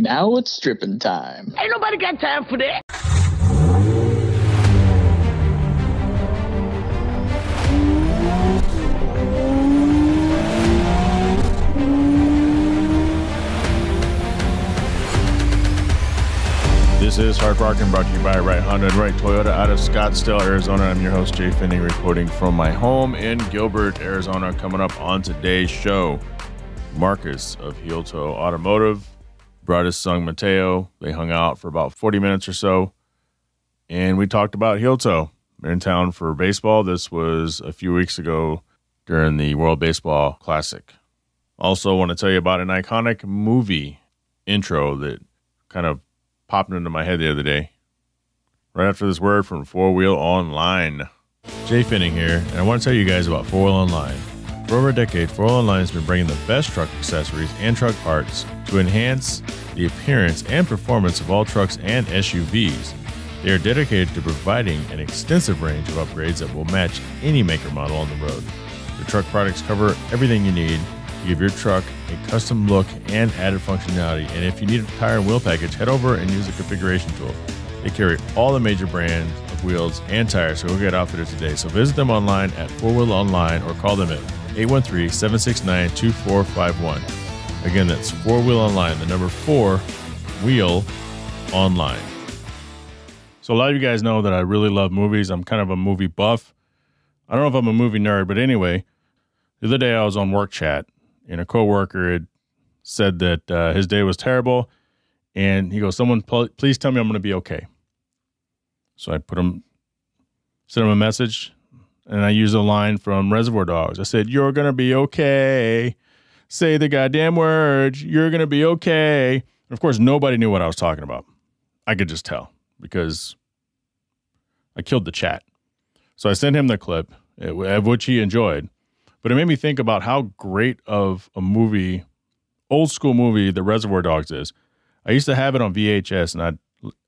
Now it's stripping time. Ain't nobody got time for that. This is Hard Parking brought to you by Right Honda and Right Toyota out of Scottsdale, Arizona. I'm your host, Jhae Pfenning, reporting from my home in Gilbert, Arizona. Coming up on today's show, Marcus of Heeltoe Automotive brought his son Mateo. They hung out for about 40 minutes or so, and we talked about Heeltoe. They're in town for baseball. This was a few weeks ago during the World Baseball Classic. Also, want to tell you about an iconic movie intro that kind of popped into my head the other day. Right after this word from Four Wheel Online. Jhae Pfenning here, and I want to tell you guys about Four Wheel Online. For over a decade, Wheel Online has been bringing the best truck accessories and truck parts to enhance the appearance and performance of all trucks and SUVs. They are dedicated to providing an extensive range of upgrades that will match any maker model on the road. Their truck products cover everything you need to give your truck a custom look and added functionality. And if you need a tire and wheel package, head over and use the configuration tool. They carry all the major brands of wheels and tires, so go get outfitted today. So visit them online at Four Wheel Online or call them at 813 769 2451. Again, that's Four Wheel Online, the number four wheel online. So, a lot of you guys know that I really love movies. I'm kind of a movie buff. I don't know if I'm a movie nerd, but anyway, the other day I was on work chat and a coworker had said that uh, his day was terrible, and he goes, "Someone, pl- please tell me I'm going to be okay." So I put him, sent him a message, and I used a line from Reservoir Dogs. I said, "You're going to be okay. Say the goddamn words. You're going to be okay." And of course, nobody knew what I was talking about. I could just tell because I killed the chat. So I sent him the clip, of which he enjoyed. But it made me think about how great of a movie, old school movie, The Reservoir Dogs is. I used to have it on VHS and I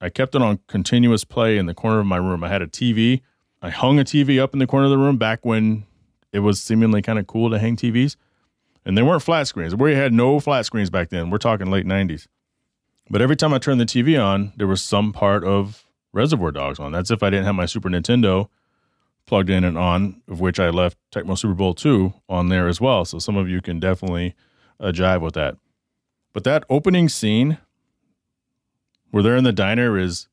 I kept it on continuous play in the corner of my room. I had a TV. I hung a TV up in the corner of the room back when it was seemingly kind of cool to hang TVs. And they weren't flat screens. We had no flat screens back then. We're talking late 90s. But every time I turned the TV on, there was some part of Reservoir Dogs on. That's if I didn't have my Super Nintendo plugged in and on, of which I left Tecmo Super Bowl 2 on there as well. So some of you can definitely uh, jive with that. But that opening scene where they're in the diner is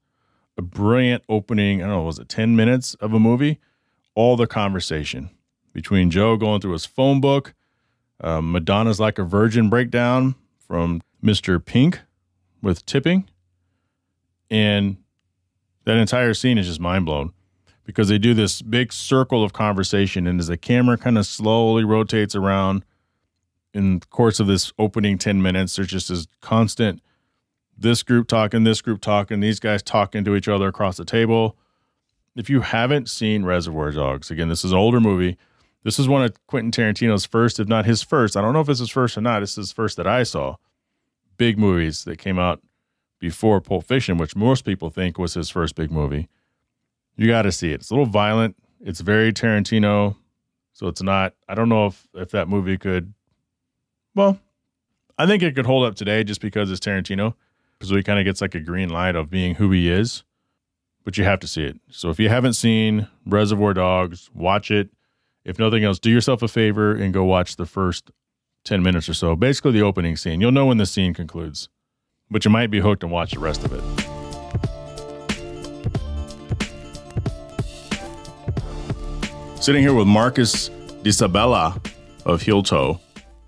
a brilliant opening. I don't know, was it 10 minutes of a movie? All the conversation between Joe going through his phone book, uh, Madonna's Like a Virgin breakdown from Mr. Pink with tipping. And that entire scene is just mind blown because they do this big circle of conversation. And as the camera kind of slowly rotates around in the course of this opening 10 minutes, there's just this constant this group talking, this group talking, these guys talking to each other across the table. If you haven't seen Reservoir Dogs, again, this is an older movie. This is one of Quentin Tarantino's first, if not his first. I don't know if it's his first or not. This is his first that I saw. Big movies that came out before Pulp Fiction, which most people think was his first big movie. You got to see it. It's a little violent. It's very Tarantino, so it's not. I don't know if if that movie could. Well, I think it could hold up today just because it's Tarantino, because he kind of gets like a green light of being who he is. But you have to see it. So if you haven't seen Reservoir Dogs, watch it. If nothing else, do yourself a favor and go watch the first 10 minutes or so. Basically, the opening scene. You'll know when the scene concludes, but you might be hooked and watch the rest of it. Sitting here with Marcus DiSabella of Heeltoe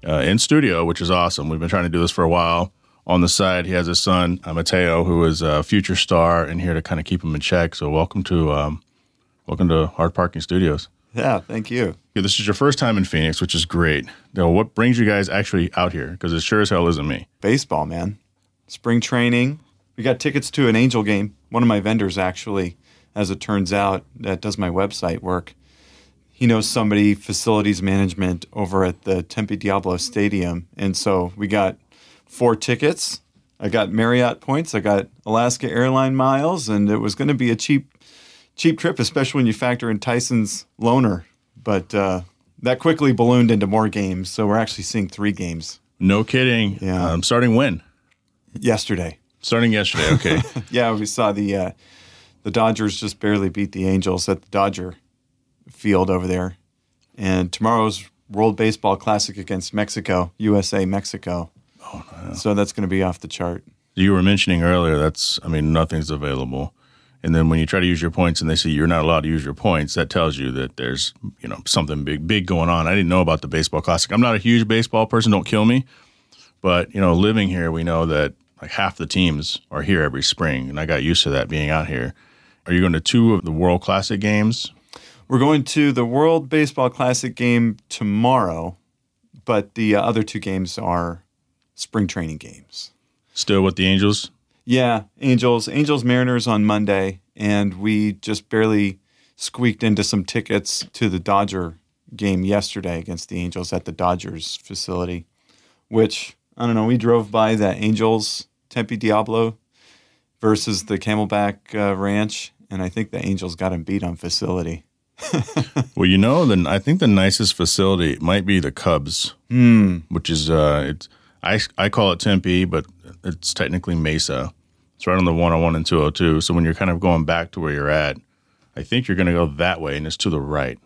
uh, in studio, which is awesome. We've been trying to do this for a while. On the side, he has his son, uh, Mateo, who is a future star, and here to kind of keep him in check. So, welcome to um, welcome to Hard Parking Studios. Yeah, thank you. Yeah, this is your first time in Phoenix, which is great. Now, what brings you guys actually out here? Because it sure as hell isn't me. Baseball, man. Spring training. We got tickets to an Angel game. One of my vendors, actually, as it turns out, that does my website work. He knows somebody, facilities management, over at the Tempe Diablo Stadium. And so we got four tickets. I got Marriott points. I got Alaska Airline miles, and it was going to be a cheap, cheap trip, especially when you factor in Tyson's loaner. But uh, that quickly ballooned into more games. So we're actually seeing three games. No kidding. Yeah. Um, starting when? yesterday. Starting yesterday. Okay. Yeah, we saw the uh, the Dodgers just barely beat the Angels at the Dodger Field over there, and tomorrow's World Baseball Classic against Mexico, USA Mexico. Oh, no. So that's going to be off the chart. you were mentioning earlier that's I mean nothing's available. And then when you try to use your points and they say you're not allowed to use your points, that tells you that there's, you know, something big big going on. I didn't know about the baseball classic. I'm not a huge baseball person, don't kill me. But, you know, living here, we know that like half the teams are here every spring and I got used to that being out here. Are you going to two of the World Classic games? We're going to the World Baseball Classic game tomorrow, but the uh, other two games are spring training games. Still with the Angels? Yeah, Angels, Angels Mariners on Monday, and we just barely squeaked into some tickets to the Dodger game yesterday against the Angels at the Dodgers facility, which I don't know. We drove by the Angels Tempe Diablo versus the Camelback uh, Ranch, and I think the Angels got him beat on facility. Well, you know, then I think the nicest facility might be the Cubs, which is uh, it's I I call it Tempe, but it's technically Mesa. It's right on the 101 and 202. So when you're kind of going back to where you're at, I think you're going to go that way, and it's to the right.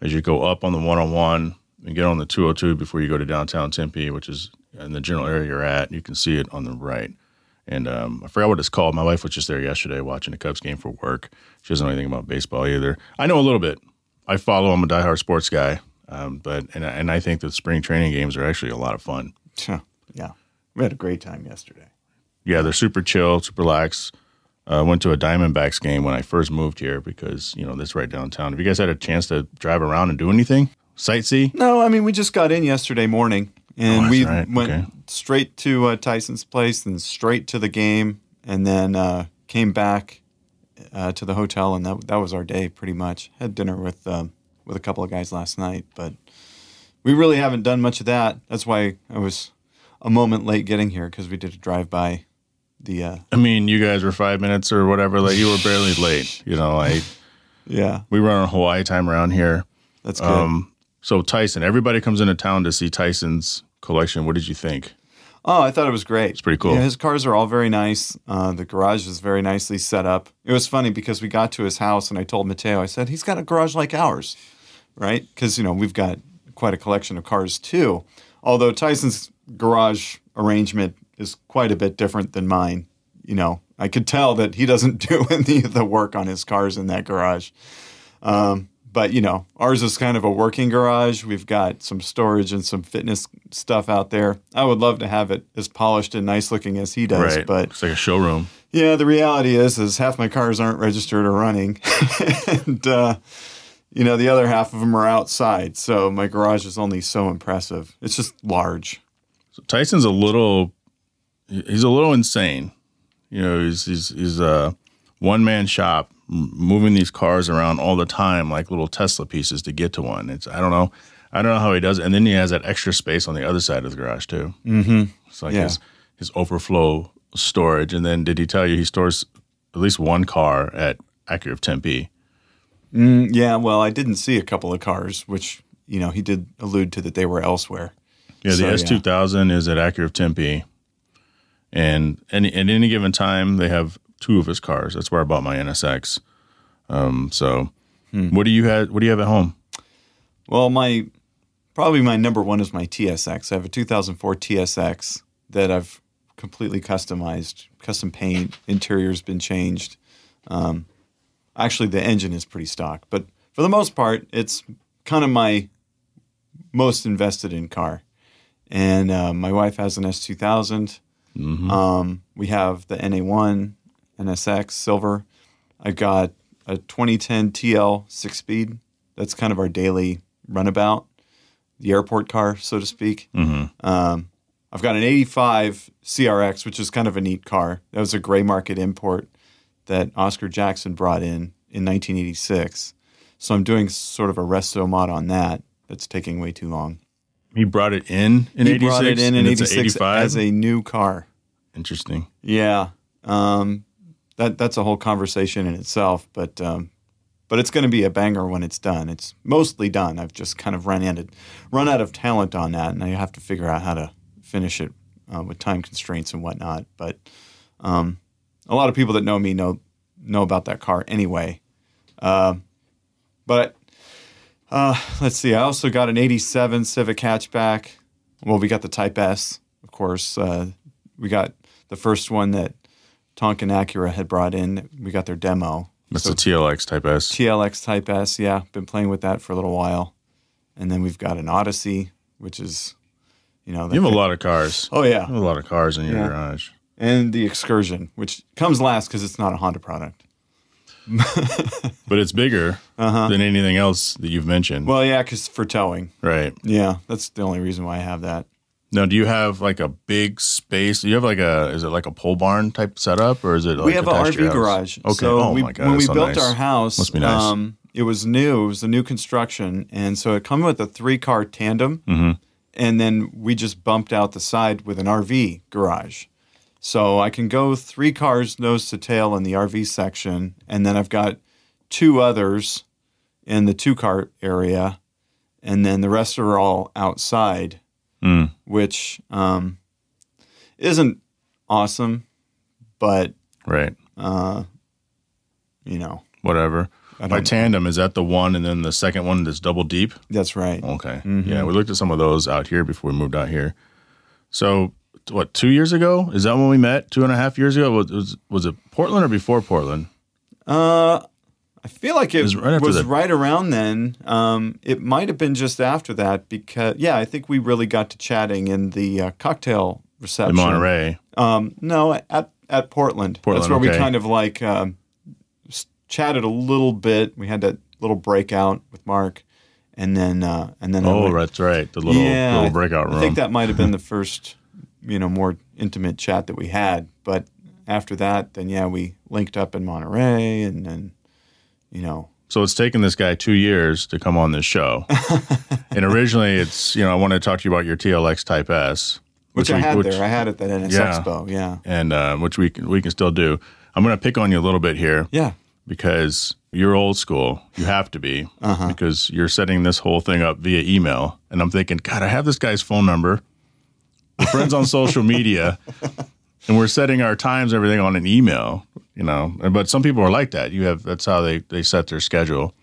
As you go up on the 101 and get on the 202 before you go to downtown Tempe, which is in the general area you're at, you can see it on the right. And um, I forgot what it's called. My wife was just there yesterday watching a Cubs game for work. She doesn't know anything about baseball either. I know a little bit. I follow. I'm a diehard sports guy, um, but and and I think the spring training games are actually a lot of fun. yeah, we had a great time yesterday. Yeah, they're super chill, super relaxed. Uh, went to a Diamondbacks game when I first moved here because you know this right downtown. Have you guys had a chance to drive around and do anything? Sightsee? No, I mean we just got in yesterday morning, and Oh, we right. went Okay. straight to uh, Tyson's place, and straight to the game, and then uh, came back uh, to the hotel, and that that was our day pretty much. Had dinner with um, with a couple of guys last night, but we really haven't done much of that. That's why I was a moment late getting here because we did a drive by the uh, I mean, you guys were five minutes or whatever. Like you were barely late. You know, like yeah. we run on Hawaii time around here. That's good. Um, so Tyson, everybody comes into town to see Tyson's collection. What did you think? Oh, I thought it was great. It's pretty cool. Yeah, his cars are all very nice. Uh, the garage is very nicely set up. It was funny because we got to his house and I told Mateo, I said, he's got a garage like ours, right? Because, you know, we've got quite a collection of cars too. Although Tyson's garage arrangement is quite a bit different than mine. You know, I could tell that he doesn't do any of the work on his cars in that garage. Um, but you know, ours is kind of a working garage. We've got some storage and some fitness stuff out there. I would love to have it as polished and nice looking as he does, right, but it's like a showroom. yeah, the reality is, is half my cars aren't registered or running, and uh, you know the other half of them are outside. So my garage is only so impressive. It's just large. So Tyson's a little, he's a little insane. You know, he's he's, he's a one man shop, moving these cars around all the time like little Tetris pieces to get to one. It's I don't know, I don't know how he does it. And then he has that extra space on the other side of the garage too. Mm-hmm. It's like Yeah. his his overflow storage. And then did he tell you he stores at least one car at Acura of Tempe? Mm, yeah, well, I didn't see a couple of cars, which you know he did allude to that they were elsewhere. Yeah, the So. S two thousand is at Acura of Tempe, and any, at any given time they have two of his cars. That's where I bought my NSX. Um, so, Hmm. what do you have? What do you have at home? Well, my probably my number one is my TSX. I have a 2004 TSX that I've completely customized, custom paint, interior's been changed. Um, actually, the engine is pretty stock, but for the most part, it's kind of my most invested in car. And uh, my wife has an S2000. Um, we have the NA1, NSX Silver. I got a 2010 TL six speed. That's kind of our daily runabout, the airport car, so to speak. Um, I've got an 85 CRX, which is kind of a neat car. That was a gray market import that Oscar Jackson brought in in 1986. So I'm doing sort of a resto mod on that. That's taking way too long. He brought it in in he eighty six. brought it in in 86 as a new car. Interesting. Yeah, um, that that's a whole conversation in itself. But um, but it's going to be a banger when it's done. It's mostly done. I've just kind of run out of run out of talent on that, and I have to figure out how to finish it uh, with time constraints and whatnot. But um, a lot of people that know me know know about that car anyway. Uh, but uh, let's see. I also got an '87 Civic hatchback. Well, we got the Type S, of course. Uh, we got the first one that Tonkin Acura had brought in. We got their demo. That's the TLX Type S. TLX Type S, yeah. Been playing with that for a little while. And then we've got an Odyssey, which is, you know, You have a lot of cars. Oh yeah, You have a lot of cars in your Yeah. garage. And the Excursion, which comes last because it's not a Honda product. But it's bigger than anything else that you've mentioned. Uh-huh. Well, yeah, because for towing. right. Yeah, that's the only reason why I have that. Now, do you have like a big space? Do you have like a, is it like a pole barn type setup or is it like we have an attached to your RV house? garage. Okay. So oh we, my God. when we so built nice. our house, Must be nice. um, it was new. It was a new construction, and so it came with a three car tandem, Mhm. and then we just bumped out the side with an RV garage. So I can go three cars nose to tail in the RV section, and then I've got two others in the two car area, and then the rest are all outside Mm, which um, isn't awesome, but right. uh, you know, Whatever. By tandem, is that the one and then the second one that's double deep? that's right. Okay. Mm-hmm. Yeah, we looked at some of those out here before we moved out here. So, what, two years ago? Is that when we met? Two and a half years ago? Was, was, was it Portland or before Portland? Uh, I feel like it was was right after right, around then. Um, it might have been just after that because yeah, I think we really got to chatting in the uh, cocktail reception In Monterey. Um, no, at at Portland. Portland, That's where we kind of like um, chatted a little bit. We had that little breakout with Mark, and then uh, and then Oh, went- that's right. The little, yeah, little breakout room. I think that might have been the first, you know, more intimate chat that we had. But after that, then yeah, we linked up in Monterey, and then, you know, So it's taken this guy two years to come on this show. and originally, it's you know I wanted to talk to you about your TLX Type S, which, I we- had which- there. I had at that NS Yeah. Expo. Yeah, and uh, which we can we can still do. I'm going to pick on you a little bit here yeah, because you're old school. You have to be Uh-huh. because you're setting this whole thing up via email. And I'm thinking, God, I have this guy's phone number. We're friends on social media, and we're setting our times and everything on an email. You know, but some people are like that. You have that's how they they set their schedule.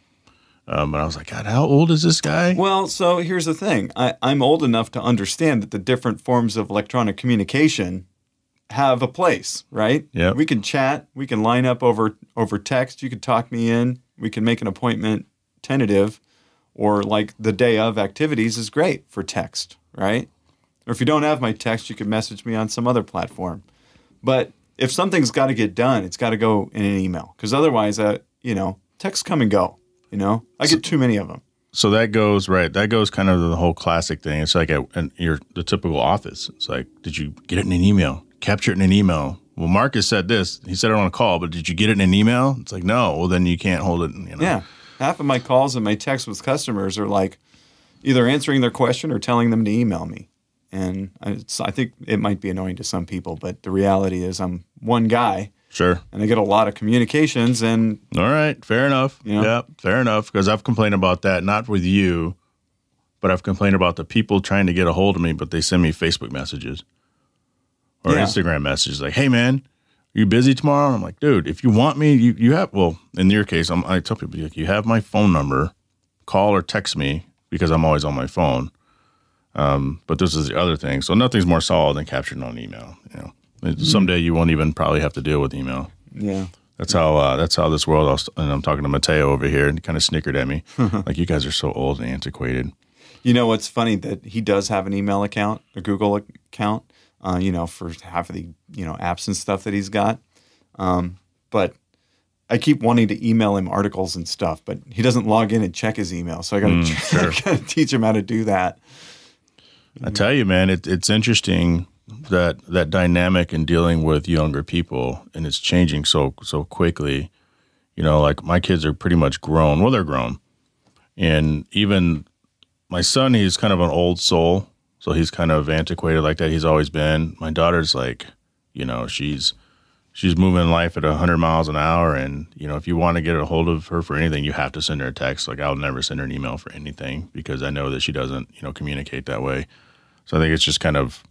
Um, but I was like, God, how old is this guy? Well, so here's the thing. I, I'm old enough to understand that the different forms of electronic communication have a place, right? Yeah. We can chat. We can line up over over text. You can talk me in. We can make an appointment tentative, or like the day of activities is great for text, right? Or if you don't have my text, you can message me on some other platform. But if something's got to get done, it's got to go in an email because otherwise, uh, you know, texts come and go. You know, I get too many of them. so that goes right. That goes kind of the whole classic thing. It's like at your the typical office. It's like, did you get it in an email? Capture it in an email. Well, Marcus said this. He said it on a call, but did you get it in an email? It's like, no. Well, then you can't hold it. You know? Yeah. Half of my calls and my texts with customers are like either answering their question or telling them to email me. And I- it's, I think it might be annoying to some people, but the reality is I'm one guy Sure. and I get a lot of communications and All right. Fair enough. Yeah. Yeah. Fair enough. Because I've complained about that, not with you, but I've complained about the people trying to get a hold of me, but they send me Facebook messages or Yeah. Instagram messages like, hey, man, are you busy tomorrow? And I'm like, dude, if you want me, you, you have, well, in your case, I'm, I tell people, like, you have my phone number, call or text me because I'm always on my phone. Um, but this is the other thing. So nothing's more solid than captured on email. You know, Mm-hmm. someday you won't even probably have to deal with email. yeah. That's how uh, that's how this world. Was, and I'm talking to Mateo over here, and he kind of snickered at me, like you guys are so old and antiquated. You know what's funny that he does have an email account, a Google account, uh, you know, for half of the you know apps and stuff that he's got. Um, but I keep wanting to email him articles and stuff, but he doesn't log in and check his email, so I got to teach him how to do that. I tell you, man, it, it's interesting that that dynamic in dealing with younger people, and it's changing so so quickly. You know, like my kids are pretty much grown. Well, they're grown, and even my son, he's kind of an old soul, so he's kind of antiquated like that. He's always been. My daughter's like, you know, she's she's moving life at 100 miles an hour and you know if you want to get a hold of her for anything you have to send her a text like i'll never send her an email for anything because i know that she doesn't you know communicate that way so i think it's just kind of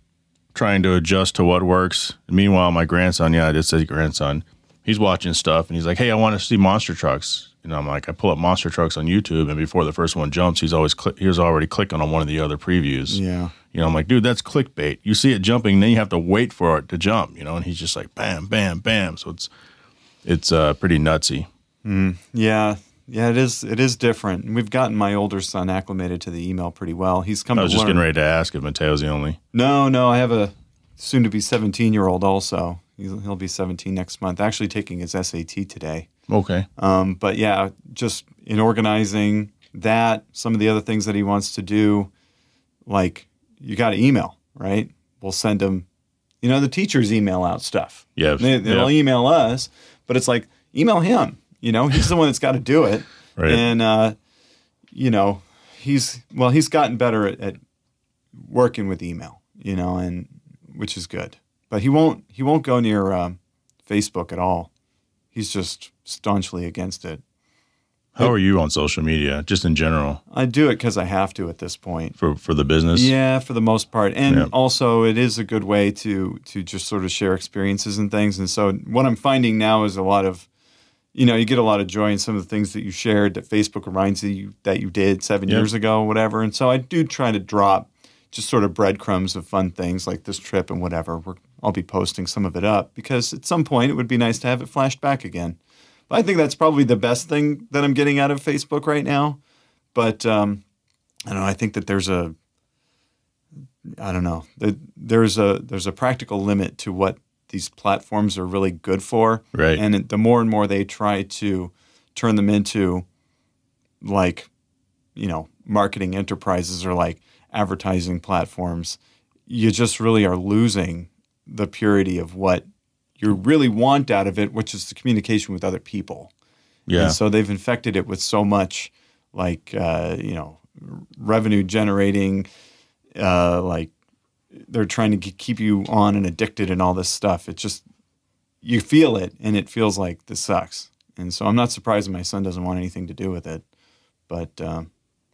trying to adjust to what works. Meanwhile, my grandson, yeah, I did say grandson, he's watching stuff and he's like, "Hey, I want to see monster trucks." You know, I'm like, I pull up monster trucks on YouTube, and before the first one jumps, he's always cli- he was already clicking on one of the other previews. Yeah. You know, I'm like, dude, that's clickbait. You see it jumping, then you have to wait for it to jump. You know, and he's just like, bam, bam, bam. So it's it's uh, pretty nutsy. Yeah. Yeah, it is. It is different. We've gotten my older son acclimated to the email pretty well. He's come I was just learn. getting ready to ask if Mateo's the only. No, no, I have a soon to be 17 year old also. He'll, he'll be 17 next month. Actually, taking his SAT today. Okay. Um, but yeah, just in organizing that, some of the other things that he wants to do, like you got to email, right? We'll send him, you know, the teachers email out stuff. Yeah. They, they'll yeah. email us, but it's like email him. You know, he's the one that's got to do it. Right. And uh, you know, he's well, he's gotten better at, at working with email. You know, and which is good. But he won't he won't go near um, Facebook at all. He's just staunchly against it. How are you on social media, just in general, I do it because I have to at this point. for for the business? Yeah, for the most part, and Yeah. also it is a good way to to just sort of share experiences and things. And so what I'm finding now is a lot of, you know, you get a lot of joy in some of the things that you shared that Facebook reminds you that you did seven Yeah. years ago, whatever. And so I do try to drop just sort of breadcrumbs of fun things like this trip and whatever. We're, I'll be posting some of it up because at some point it would be nice to have it flashed back again. But I think that's probably the best thing that I'm getting out of Facebook right now. But um, I don't know. I think that there's a I don't know. There's a there's a practical limit to what these platforms are really good for, Right. And it- the more and more they try to turn them into like, you know, marketing enterprises or like advertising platforms, you just really are losing the purity of what you really want out of it, which is the communication with other people. Yeah. And so they've infected it with so much like uh, you know revenue generating, uh, like they're trying to keep you on and addicted and all this stuff. It just you feel it and it feels like this sucks. And so I'm not surprised my son doesn't want anything to do with it. But um,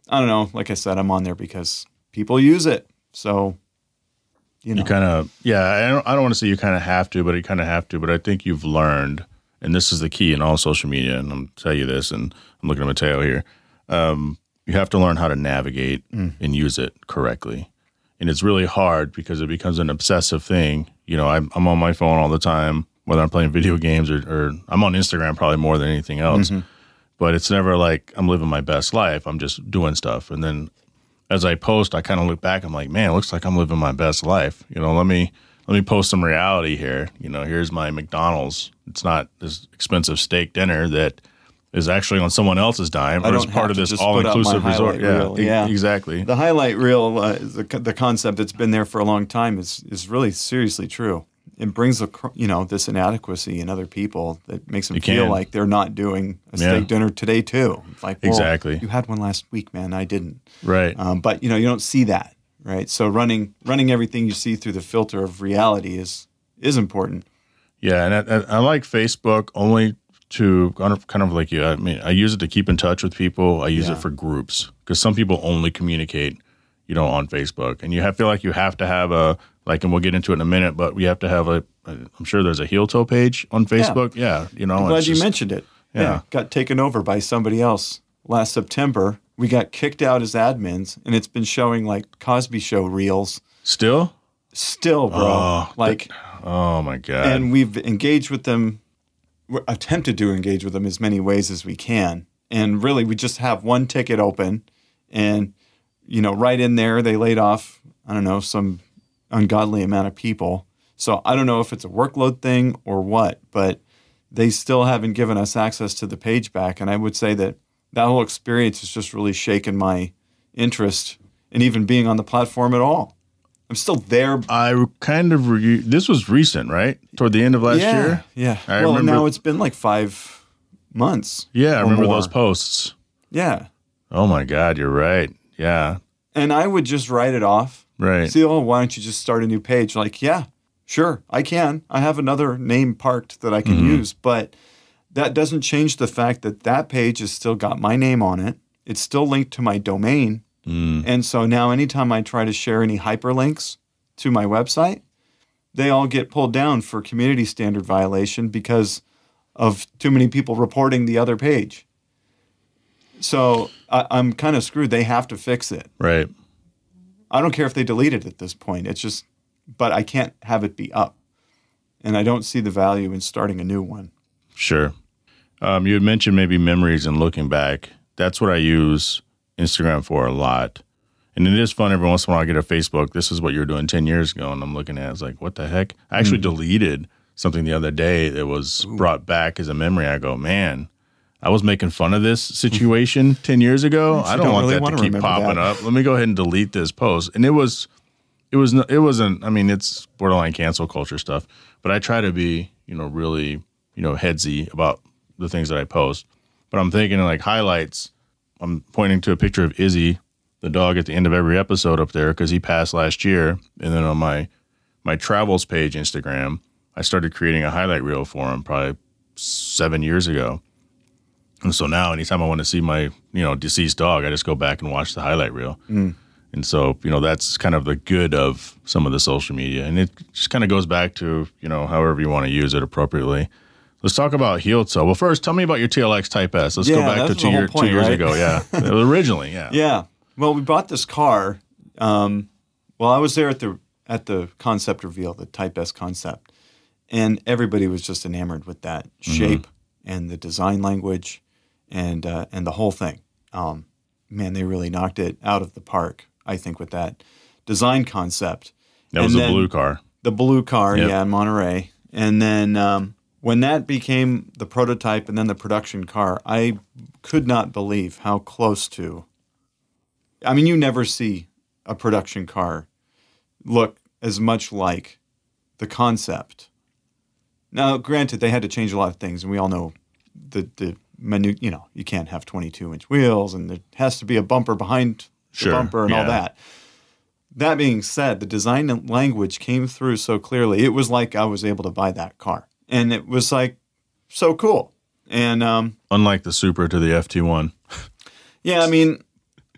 I don't know. Like I said, I'm on there because people use it. So you know, You kind of, yeah. I don't, I don't want to say you kind of have to, but you kind of have to. But I think you've learned, and this is the key in all social media. And I'm tell you this, and I'm looking at Mateo here. Um, you have to learn how to navigate and use it correctly, and it's really hard because it becomes an obsessive thing. You know, I'm, I'm on my phone all the time, whether I'm playing video games or, or I'm on Instagram probably more than anything else. Mm-hmm. But it's never like I'm living my best life. I'm just doing stuff, and then as I post, I kind of look back. I'm like, man, it looks like I'm living my best life. You know, let me let me post some reality here. You know, here's my McDonald's. It's not this expensive steak dinner that is actually on someone else's dime or is part of this all put up my inclusive resort. Yeah, reel. Yeah. exactly. The highlight reel, uh, the, the concept that's been there for a long time, is is really seriously true. It brings a you know this inadequacy in other people that makes them You feel can. like they're not doing a Yeah. steak dinner today too. It's like well, Exactly. you had one last week, man. I didn't. right. Um, but you know you don't see that, right? So running running everything you see through the filter of reality is is important. Yeah, and I, I like Facebook only to kind of, kind of like you. I mean, I use it to keep in touch with people. I use Yeah. it for groups because some people only communicate, you know, on Facebook, and you have, feel like you have to have a like, and we'll get into it in a minute, but we have to have a. I'm sure there's a Heeltoe page on Facebook. Yeah, you know, I'm glad you just- mentioned it. Yeah. got taken over by somebody else last September. We got kicked out as admins, and it's been showing like Cosby Show reels still. still, bro. Oh, like, Oh my god! and we've engaged with them, attempted to engage with them as many ways as we can. And really, we just have one ticket open, and you know, right in there, they laid off. I don't know some ungodly amount of people. So I don't know if it's a workload thing or what, but they still haven't given us access to the page back. And I would say that that whole experience has just really shaken my interest in even being on the platform at all. I'm still there. I kind of re- this was recent, right? Toward the end of last yeah, year. Yeah. I well, remember- now it's been like five months. Yeah, I remember more. those posts. Yeah. Oh my god, you're right. Yeah, And I would just write it off. right. See, oh, why don't you just start a new page? Like, yeah, sure, I can. I have another name parked that I can Mm-hmm. use, but that doesn't change the fact that that page has still got my name on it. It's still linked to my domain. Mm. And so now, anytime I try to share any hyperlinks to my website, they all get pulled down for community standard violation because of too many people reporting the other page. So I, I'm kind of screwed. They have to fix it. Right. I don't care if they delete it at this point. It's just, but I can't have it be up. And I don't see the value in starting a new one. Sure. Um, you had mentioned maybe memories and looking back. That's what I use Instagram for a lot. And it is fun every once in a while I get a Facebook. This is what you were doing 10 years ago. And I'm looking at it. It's like, what the heck? I actually Hmm. deleted something the other day that was brought back as a memory. I go, man, I was making fun of this situation 10 years ago. I don't, don't want really that to keep popping that. up. Let me go ahead and delete this post. And it was, it was, it wasn't, I mean, it's borderline cancel culture stuff, but I try to be, you know, really, you know, headsy about the things that I post. But I'm thinking like highlights. I'm pointing to a picture of Izzy, the dog, at the end of every episode up there because he passed last year. And then on my my travels page Instagram, I started creating a highlight reel for him probably seven years ago. And so now, anytime I want to see my you know deceased dog, I just go back and watch the highlight reel. Mm. And so you know that's kind of the good of some of the social media, and it just kind of goes back to you know however you want to use it appropriately. Let's talk about toe. Well, first, tell me about your TLX Type S. Let's go back to two, year, point, two years right? ago. Yeah, originally, yeah. Yeah. Well, we bought this car. Um, well, I was there at the at the concept reveal, the Type S concept, and everybody was just enamored with that shape and the design language, and uh, and the whole thing. Um, man, they really knocked it out of the park. I think with that design concept. That was And a then- blue car. the blue car, Yep. yeah, in Monterey. And then um, when that became the prototype and then the production car, I could not believe how close to. I mean, you never see a production car look as much like the concept. Now, granted, they had to change a lot of things, and we all know the the menu. You know, you can't have 22 inch wheels, and there has to be a bumper behind Sure, the bumper and all that. That being said, the design language came through so clearly. It was like I was able to buy that car, and it was like so cool. And um, Unlike the Supra to the FT1. yeah, I mean,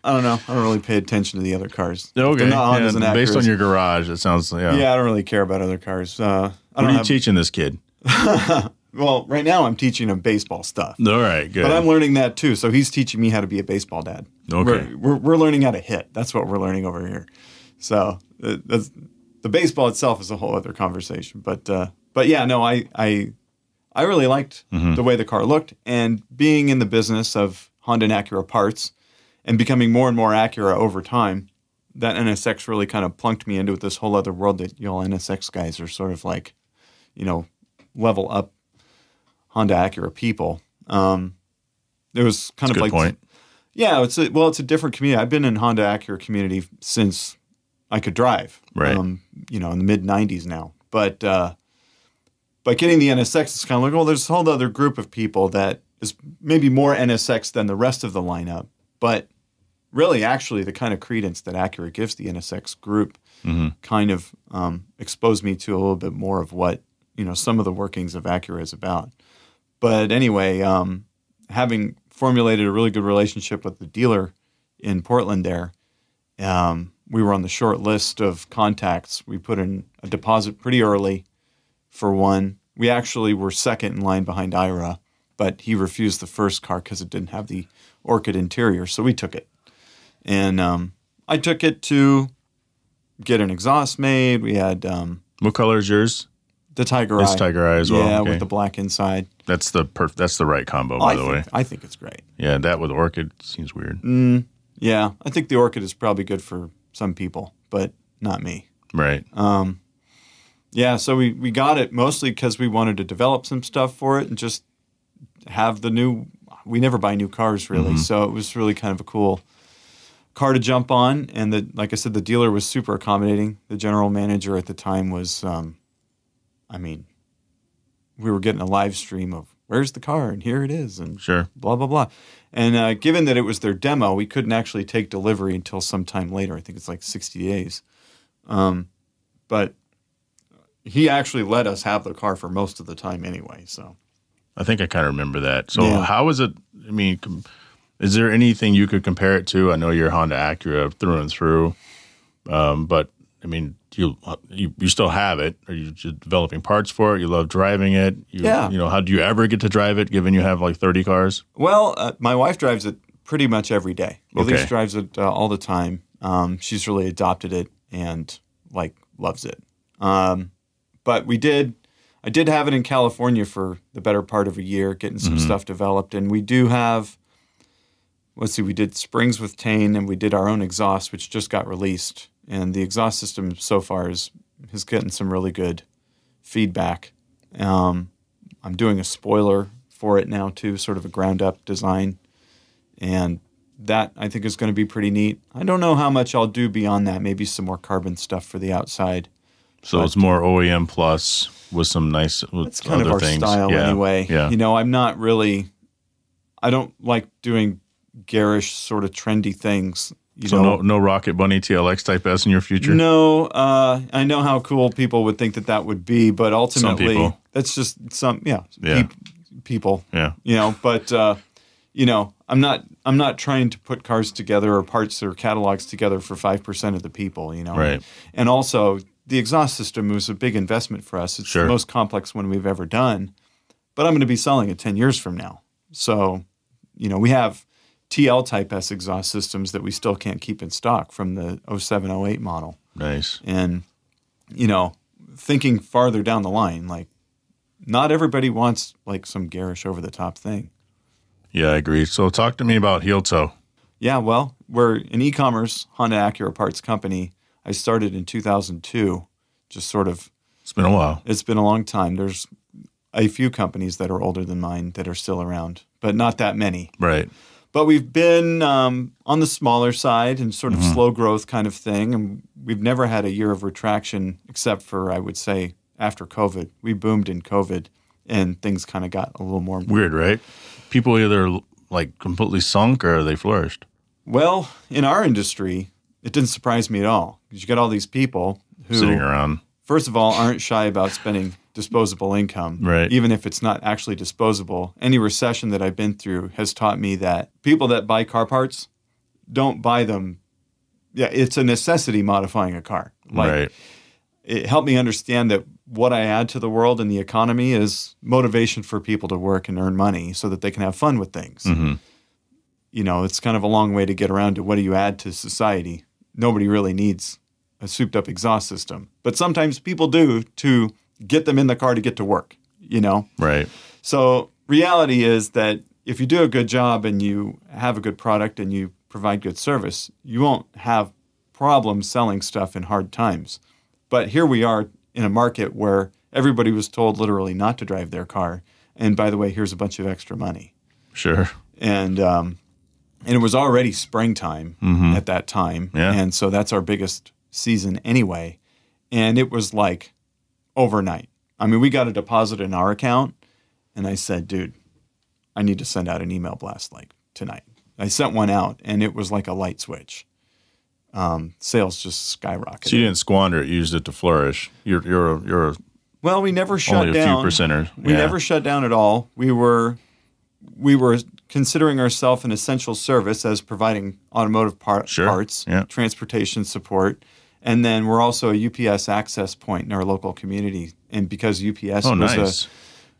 I don't know. I don't really pay attention to the other cars. Okay. Hondas yeah, based on your garage, it sounds yeah. yeah, I don't really care about other cars. Uh, I What are you have, teaching this kid? well, right now I'm teaching him baseball stuff, All right, good. but I'm learning that too. So he's teaching me how to be a baseball dad. Okay. we're, we're, we're learning how to hit. That's what we're learning over here. So uh, that's, the baseball itself is a whole other conversation. But uh, but yeah, no, I I I really liked the way the car looked, and being in the business of Honda and Acura parts, and becoming more and more Acura over time. That NSX really kind of plunked me into this whole other world that y'all NSX guys are sort of like, you know, level up Honda Acura people. Um, it was kind That's of good like point. yeah, it's a, well, it's a different community. I've been in Honda Acura community since I could drive. Right. Um, you know, in the mid '90s now. But uh, but getting the NSX, it's kind of like, well, there's a whole other group of people that is maybe more NSX than the rest of the lineup. But really, actually, the kind of credence that Acura gives the NSX group kind of um, exposed me to a little bit more of what you know some of the workings of Acura is about. But anyway, um, having formulated a really good relationship with the dealer in Portland there, um, we were on the short list of contacts. We put in a deposit pretty early for one. We actually were second in line behind Ira, but he refused the first car because it didn't have the Orchid interior, so we took it. And um, I took it to get an exhaust made. We had um, What color is yours? the Tiger It's Eye. Tiger Eye as well. Yeah, okay. with the black inside. that's the perf- that's the right combo, by I the think, way. I think it's great. Yeah, that with Orchid seems weird. Mm. Yeah, I think the Orchid is probably good for some people, but not me. Right. Um, yeah, so we, we got it mostly because we wanted to develop some stuff for it and just have the new. We never buy new cars really, so it was really kind of a cool car to jump on. And the like I said, the dealer was super accommodating. The general manager at the time was, um, I mean, we were getting a live stream of where's the car and here it is and Sure. blah blah blah. And uh, given that it was their demo, we couldn't actually take delivery until sometime later. I think it's like sixty days. Um, but he actually let us have the car for most of the time anyway. So I think I kind of remember that. So Yeah. how is it? I mean, is there anything you could compare it to? I know you're Honda Acura through and through, um, but I mean, you you, you still have it? Are you just developing parts for it? You love driving it? You, Yeah. You know, how do you ever get to drive it? Given you have like thirty cars. Well, uh, my wife drives it pretty much every day. Okay. Elise drives it uh, all the time. Um, she's really adopted it and like loves it. Um, but we did, I did have it in California for the better part of a year, getting some Mm-hmm. stuff developed, and we do have. Let's see, we did springs with Tein, and we did our own exhaust, which just got released, and the exhaust system so far is has gotten some really good feedback. Um, I'm doing a spoiler for it now too, sort of a ground up design, and that I think is going to be pretty neat. I don't know how much I'll do beyond that. Maybe some more carbon stuff for the outside. So it's more OEM plus with some nice with It's kind other of our things. style yeah. anyway. Yeah. You know, I'm not really. I don't like doing garish sort of trendy things. You so know, no no Rocket Bunny TLX Type S in your future. No, uh, I know how cool people would think that that would be, but ultimately, that's just some yeah, Yeah. peop- people. Yeah. You know, but uh, you know, I'm not I'm not trying to put cars together or parts or catalogs together for five percent of the people. You know, Right. And also, the exhaust system was a big investment for us. It's Sure. the most complex one we've ever done, but I'm going to be selling it ten years from now. So, you know, we have TL Type S exhaust systems that we still can't keep in stock from the 0708 model Nice. and you know thinking farther down the line like not everybody wants like some garish over the top thing Yeah, I agree. So talk to me about Heeltoe. yeah well we're an e-commerce honda acura parts company i started in 2002 just sort of It's been a while. it's been a long time there's a few companies that are older than mine that are still around but not that many Right. but we've been um, on the smaller side and sort of slow growth kind of thing and we've never had a year of retraction except for i would say after covid we boomed in covid and things kind of got a little more Weird, right? People either like completely sunk or they flourished. well in our industry it didn't surprise me at all because you got all these people who Sitting around. first of all aren't shy about spending disposable income Right. even if it's not actually disposable any recession that i've been through has taught me that people that buy car parts don't buy them yeah it's a necessity modifying a car like right. it helped me understand that what i add to the world and the economy is motivation for people to work and earn money so that they can have fun with things Mhm. you know it's kind of a long way to get around to what do you add to society nobody really needs a souped up exhaust system but sometimes people do to get them in the car to get to work you know Right. so reality is that if you do a good job and you have a good product and you provide good service, you won't have problems selling stuff in hard times. But here we are in a market where everybody was told literally not to drive their car. And by the way, here's a bunch of extra money. Sure. And um, and it was already springtime at that time. Yeah. And so that's our biggest season anyway. And it was like overnight. I mean, we got a deposit in our account, and I said, dude, I need to send out an email blast like tonight. I sent one out, and it was like a light switch. Um, sales just skyrocketed. So you didn't squander it, you used it to flourish. You're you're a, you're a, Well, we never shut only a down. few percenters. We Yeah. never shut down at all. We were we were considering ourselves an essential service as providing automotive par- Sure. parts, Yeah. transportation support, and then we're also a UPS access point in our local community. And because UPS Oh, was nice.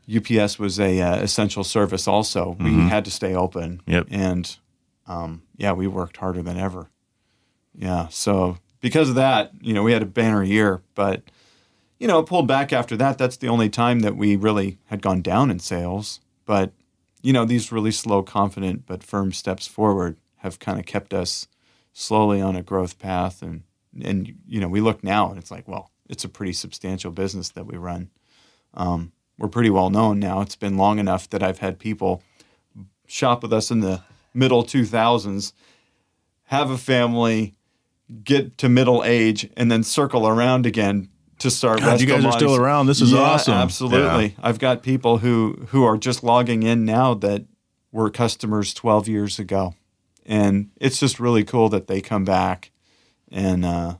a UPS was a uh, essential service, also we had to stay open. Mm-hmm. Yep. And um, yeah, we worked harder than ever. Yeah. So because of that, you know, we had a banner year, but you know, it pulled back after that. That's the only time that we really had gone down in sales. But, you know, these really slow, confident, but firm steps forward have kind of kept us slowly on a growth path. And, and, you know, we look now and it's like, well, it's a pretty substantial business that we run. Um, we're pretty well known now. It's been long enough that I've had people shop with us in the middle 2000s, have a family, get to middle age, and then circle around again to start. God, you guys are still around. This is Yeah, awesome. Absolutely. I've got people who who are just logging in now that were customers 12 years ago, and it's just really cool that they come back and uh,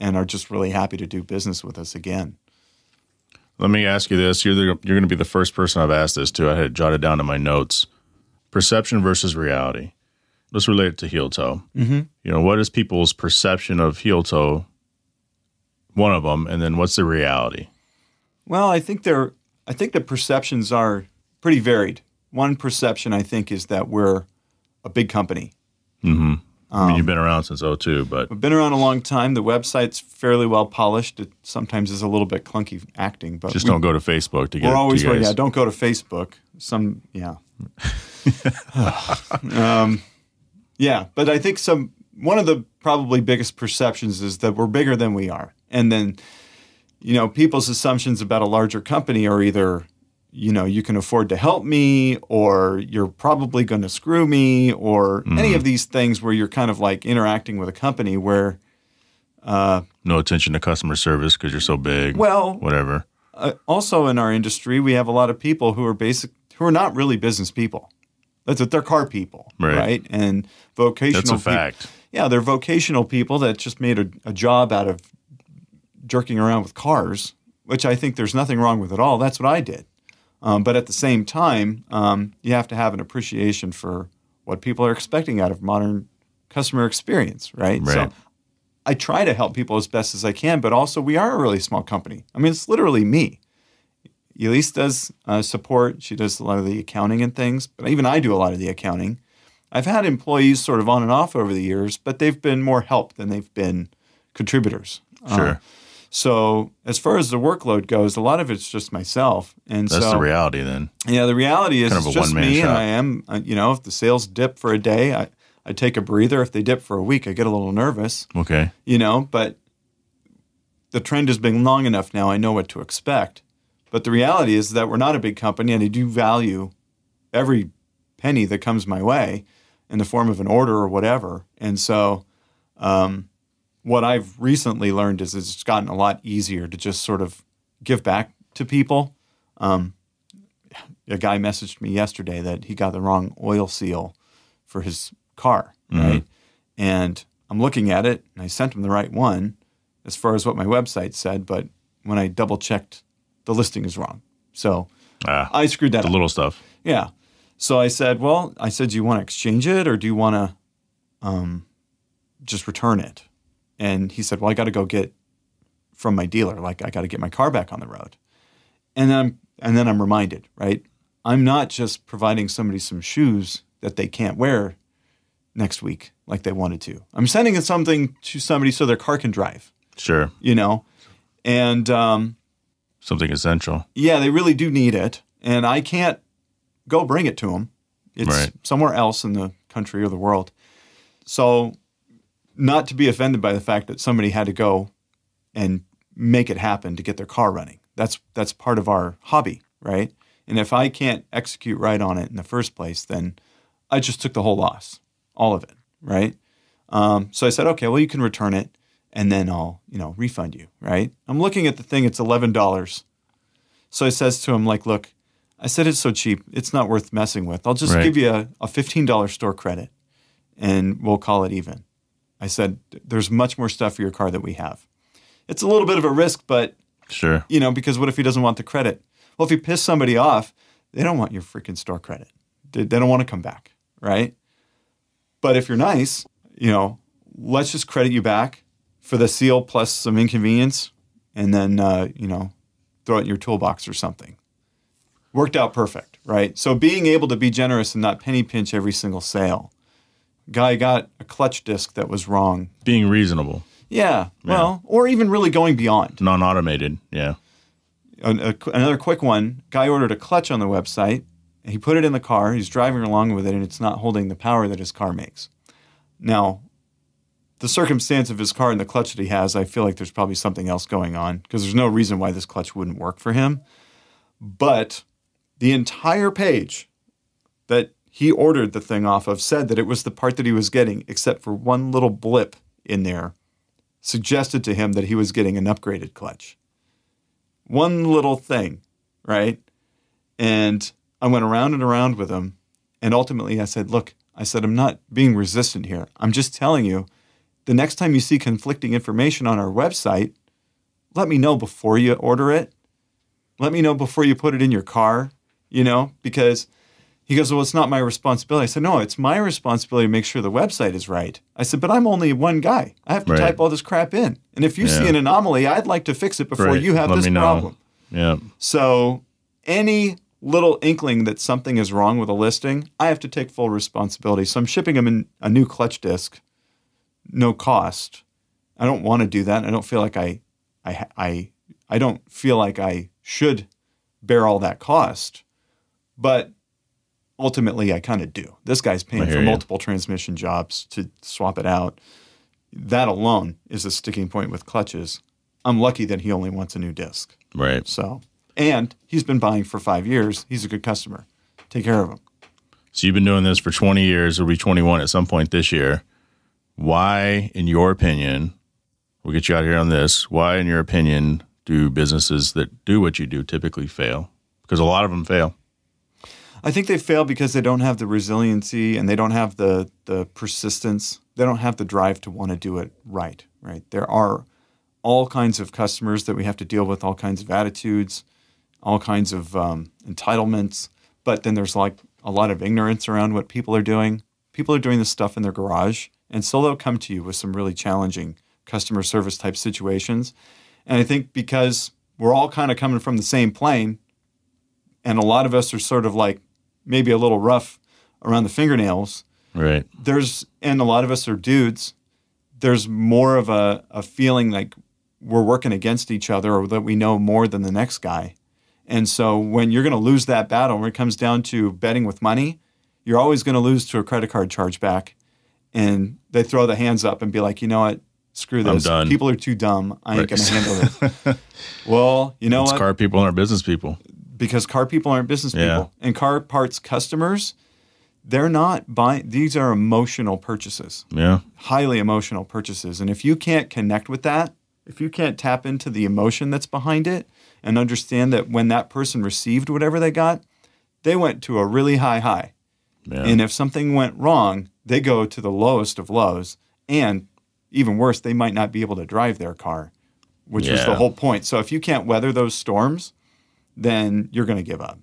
and are just really happy to do business with us again. Let me ask you this: You're the, you're going to be the first person I've asked this to. I had it jotted down in my notes. Perception versus reality. Let's relate it to Heeltoe. Mm-hmm. You know, what is people's perception of Heeltoe one of them, and then what's the reality? Well, I think they're I think the perceptions are pretty varied. One perception I think is that we're a big company. Mm-hmm. I mean, you've been around since 02, but We've been around a long time. The website's fairly well polished. It sometimes is a little bit clunky acting, but just we, don't go to Facebook to get we're always to you right. guys. Yeah, don't go to Facebook. Some yeah. um, yeah, but I think some one of the probably biggest perceptions is that we're bigger than we are, and then you know people's assumptions about a larger company are either you know you can afford to help me or you're probably going to screw me or Mm-hmm. any of these things where you're kind of like interacting with a company where no attention to customer service because you're so big. well whatever. uh, also in our industry, we have a lot of people who are basic, who are not really business people. That's it. They're car people, Right. right? And vocational. That's a fact. yeah, they're vocational people that just made a, a job out of jerking around with cars, which I think there's nothing wrong with at all. That's what I did. Um, but at the same time, um, you have to have an appreciation for what people are expecting out of modern customer experience, right? Right. So I try to help people as best as I can, but also we are a really small company. I mean, it's literally me. Elise does uh, support. She does a lot of the accounting and things, but even I do a lot of the accounting. I've had employees sort of on and off over the years, but they've been more help than they've been contributors. Uh, Sure. So as far as the workload goes, a lot of it's just myself, and That's so the reality then. yeah, the reality is Kind of it's just me, and. I am. uh, You know, if the sales dip for a day, I I take a breather. If they dip for a week, I get a little nervous Okay. you know, but the trend has been long enough now. I know what to expect. But the reality is that we're not a big company and I do value every penny that comes my way in the form of an order or whatever. And so, um, what I've recently learned is it's gotten a lot easier to just sort of give back to people. Um, a guy messaged me yesterday that he got the wrong oil seal for his car, right? And I'm looking at it and I sent him the right one as far as what my website said, but when I double checked, the listing is wrong. So Ah, I screwed that the up. little stuff. Yeah. So I said, well, I said, do you want to exchange it or do you want to um, just return it? And he said, well, I got to go get from my dealer. Like I got to get my car back on the road. And then I'm, and then I'm reminded, right? I'm not just providing somebody some shoes that they can't wear next week like they wanted to. I'm sending something to somebody so their car can drive, Sure. you know? And um, Something essential. yeah, they really do need it, and I can't go bring it to them. It's Right. somewhere else in the country or the world. So, not to be offended by the fact that somebody had to go and make it happen to get their car running. That's that's part of our hobby, right? And if I can't execute right on it in the first place, then I just took the whole loss, all of it, right? Um, so I said, okay, well, you can return it, and then I'll, you know, refund you, right? I'm looking at the thing; it's eleven dollars. So I says to him, like, look, I said it's so cheap, it's not worth messing with. I'll just Right. give you a, a fifteen dollar store credit, and we'll call it even. I said, there's much more stuff for your car that we have. It's a little bit of a risk, but Sure. you know, because what if he doesn't want the credit? Well, if you piss somebody off, they don't want your freaking store credit. They, they don't want to come back, right? But if you're nice, you know, let's just credit you back for the seal plus some inconvenience, and then uh, you know, throw it in your toolbox or something. Worked out perfect, right? So being able to be generous and not penny pinch every single sale. Guy got a clutch disc that was wrong. Being reasonable, Yeah, well, or even really going beyond. non automated. Yeah. a, a another quick one guy ordered a clutch on the website he put it in the car he's driving along with it and it's not holding the power that his car makes now the circumstance of his car and the clutch that he has i feel like there's probably something else going on because there's no reason why this clutch wouldn't work for him but the entire page that he ordered the thing off of said that it was the part that he was getting except for one little blip in there suggested to him that he was getting an upgraded clutch one little thing, right? And I went around and around with him. And ultimately, I said, Look, I said, I'm not being resistant here. I'm just telling you the next time you see conflicting information on our website, let me know before you order it. Let me know before you put it in your car, you know, because He goes, Well, it's not my responsibility. I said, No, it's my responsibility to make sure the website is right. I said, But I'm only one guy. I have to Right. type all this crap in. And if you see an anomaly, I'd like to fix it before Right. you have Let this problem. Yeah. So any little inkling that something is wrong with a listing, I have to take full responsibility. So I'm shipping them in a new clutch disc, no cost. I don't want to do that. I don't feel like I, I, I, I don't feel like I should bear all that cost, but ultimately I kind of do. This guy's paying for you. multiple transmission jobs to swap it out. That alone is a sticking point with clutches. I'm lucky that he only wants a new disc. Right. So, and he's been buying for five years. He's a good customer. Take care of him. So you've been doing this for 20 years. It'll be 21 at some point this year. Why, in your opinion, we'll get you out here on this. Why, in your opinion, do businesses that do what you do typically fail? Because a lot of them fail. I think they fail because they don't have the resiliency and they don't have the the persistence. They don't have the drive to want to do it right. Right. There are all kinds of customers that we have to deal with, all kinds of attitudes, all kinds of um, entitlements. But then there's like a lot of ignorance around what people are doing. People are doing this stuff in their garage, and so they'll come to you with some really challenging customer service type situations. And I think because we're all kind of coming from the same plane, and a lot of us are sort of like maybe a little rough around the fingernails. Right. There's and a lot of us are dudes. There's more of a, a feeling like we're working against each other or that we know more than the next guy. And so when you're going to lose that battle, when it comes down to betting with money, you're always going to lose to a credit card chargeback. And they throw the hands up and be like, you know what? Screw this. People are too dumb. I ain't Right. going to handle it. well, you know It's what? car people aren't business people. Because car people aren't business Yeah. people and car parts customers they're not buying these are emotional purchases Yeah. highly emotional purchases and if you can't connect with that if you can't tap into the emotion that's behind it and understand that when that person received whatever they got they went to a really high high Yeah. and if something went wrong they go to the lowest of lows and even worse they might not be able to drive their car which was Yeah. the whole point so if you can't weather those storms then you're going to give up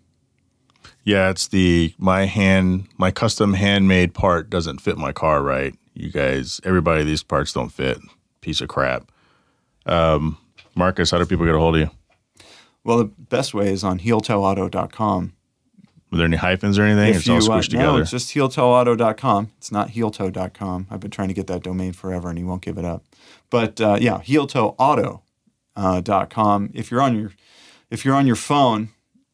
Yeah, it's the my hand my custom handmade part doesn't fit my car right. You guys, everybody, these parts don't fit. Piece of crap. Um, Marcus, how do people get a hold of you? Well, the best way is on heeltoeauto.com. Were there any hyphens or anything? it's all uh, squished no, together. it's just heeltoeauto.com. It's not heeltoe.com. I've been trying to get that domain forever, and he won't give it up. But uh, yeah, heeltoeauto.com. Uh, dot com. if you're on your if you're on your phone,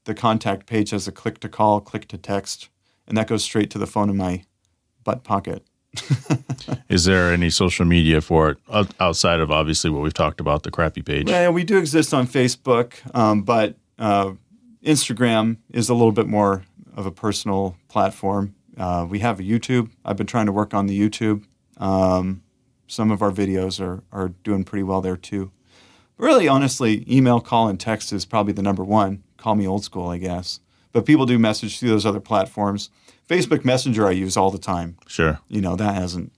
the contact page has a click to call, click to text, and that goes straight to the phone in my butt pocket. Is there any social media for it outside of obviously what we've talked about, the crappy page? Yeah, we do exist on Facebook, um, but uh, Instagram is a little bit more of a personal platform. Uh, we have a YouTube. I've been trying to work on the YouTube. Um, some of our videos are, are doing pretty well there too. Really, honestly, email, call, and text is probably the number one. Call me old school, I guess. But people do message through those other platforms. Facebook Messenger I use all the time. Sure. You know, that hasn't,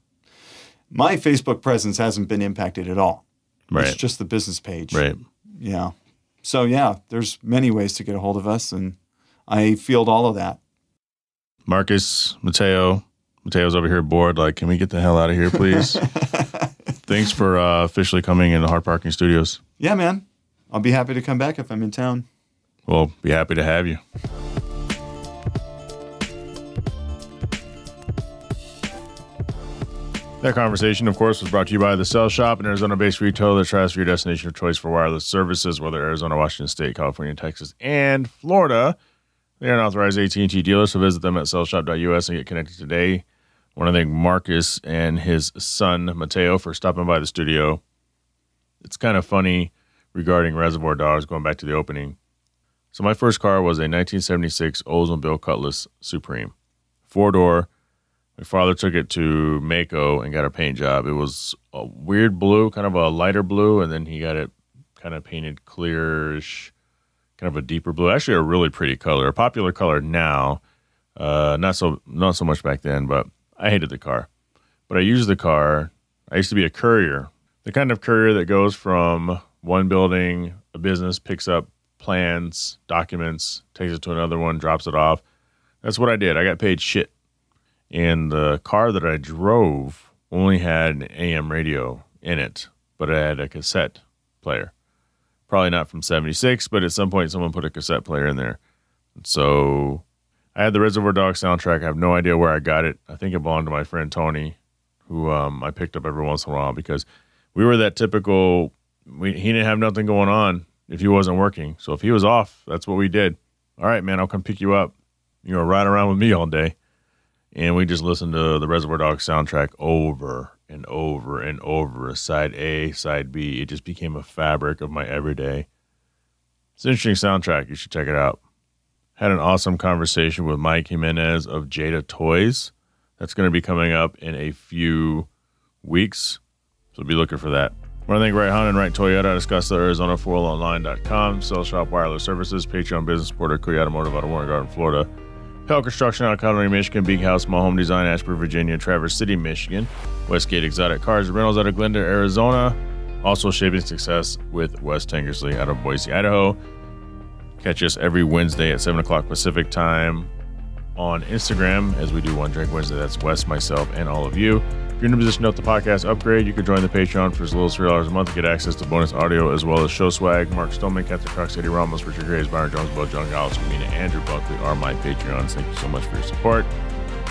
my Facebook presence hasn't been impacted at all. Right. It's just the business page. right. Yeah. So yeah, there's many ways to get a hold of us, and I field all of that. Marcus, Mateo. Mateo's over here bored. Like, can we get the hell out of here, please? Thanks for uh, officially coming into Hard Parking Studios. Yeah, man. I'll be happy to come back if I'm in town. We'll be happy to have you. That conversation, of course, was brought to you by the Cell Shop, an Arizona-based retailer that tries for your destination of choice for wireless services, whether Arizona, Washington State, California, Texas, and Florida. They are an authorized AT&T dealer, so visit them at cellshop.us and get connected today. I want to thank Marcus and his son Mateo for stopping by the studio. It's kind of funny regarding Reservoir Dogs, going back to the opening. So my first car was a 1976 Oldsmobile Cutlass Supreme, four door. My father took it to Maaco and got a paint job. It was a weird blue, kind of a lighter blue, and then he got it kind of painted clearish, kind of a deeper blue. Actually, a really pretty color, a popular color now. Uh, not so not so much back then, but I hated the car. But I used the car. I used to be a courier, the kind of courier that goes from one building, a business picks up plans, documents, takes it to another one, drops it off. That's what I did. I got paid shit. And the car that I drove only had an AM radio in it, but it had a cassette player. Probably not from 76, but at some point someone put a cassette player in there. So I had the Reservoir Dogs soundtrack. I have no idea where I got it. I think it belonged to my friend Tony, who um, I picked up every once in a while because we were that typical. We, he didn't have nothing going on if he wasn't working. So if he was off, that's what we did. All right, man, I'll come pick you up. You're gonna ride around with me all day, and we just listened to the Reservoir Dogs soundtrack over and over and over. Side A, side B. It just became a fabric of my everyday. It's an interesting soundtrack. You should check it out. Had an awesome conversation with Mike Jimenez of Jada Toys. That's going to be coming up in a few weeks. So be looking for that. I want to thank Right Honda and Right Toyota Scottsdale, Arizona, ForOnline.com, oh Cell Shop Wireless Services, Patreon Business Supporter, Korea Automotive out of Warren Garden, Florida, Pell Construction out of Colony, Michigan, Big House, My Home Design, Ashburn, Virginia, Traverse City, Michigan, Westgate Exotic Cars, Rentals out of Glendale, Arizona, also Shaping Success with Wes Tankersley out of Boise, Idaho. Catch us every Wednesday at 7 o'clock Pacific time on Instagram as we do One Drink Wednesday. That's Wes, myself, and all of you. If you're in a position to help the podcast upgrade, you can join the Patreon for as little as $3 a month to get access to bonus audio as well as show swag. Mark Stoneman, Captain Cox, Eddie Ramos, Richard Graves, Byron Jones, Bo John Gallis, Mina, Andrew Buckley are my Patreons. Thank you so much for your support.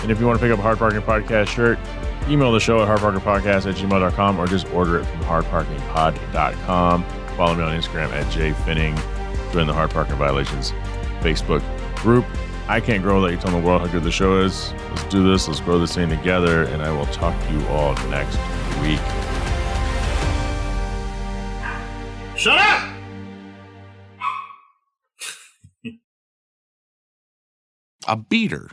And if you want to pick up a Hard Parking Podcast shirt, email the show at hardparkingpodcast at gmail.com or just order it from hardparkingpod.com. Follow me on Instagram at JhaePfenning. Join the Hard Parking Violations Facebook group. I can't grow without you telling the world how good the show is. Let's do this. Let's grow this thing together. And I will talk to you all next week. Shut up! A beater